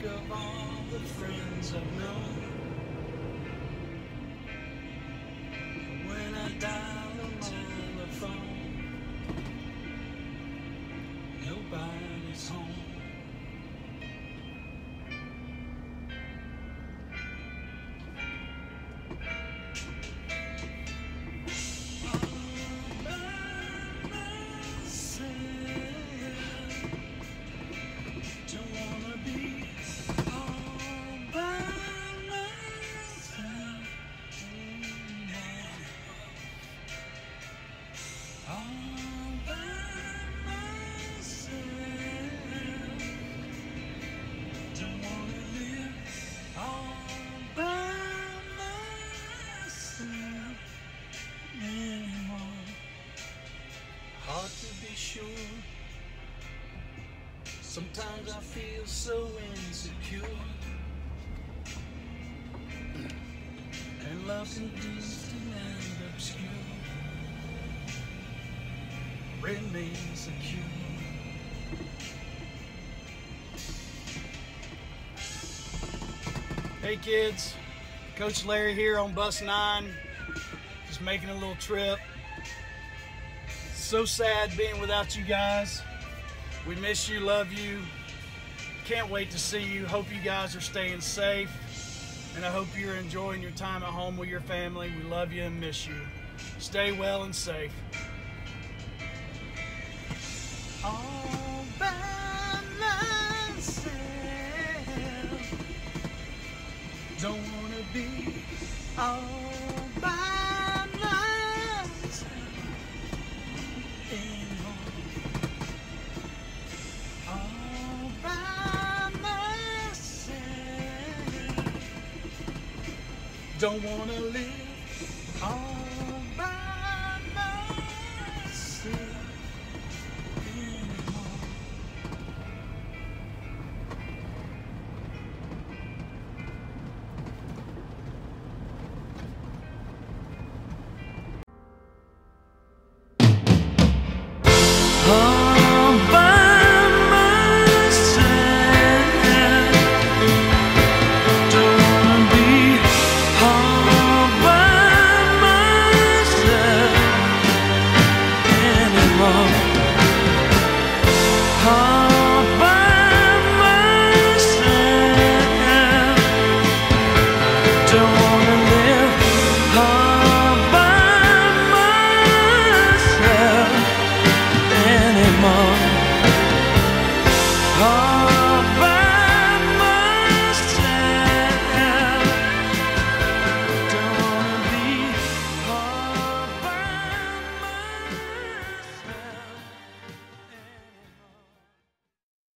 think of all the friends I've known. When I dial them on the phone, nobody's home. Hard to be sure. Sometimes I feel so insecure. And love can be Hey kids, Coach Larry here on Bus 9. Just making a little trip. So sad being without you guys. We miss you, love you. Can't wait to see you. Hope you guys are staying safe. And I hope you're enjoying your time at home with your family. We love you and miss you. Stay well and safe. All by myself. Don't wanna be all by myself. All by myself. Don't wanna live all don't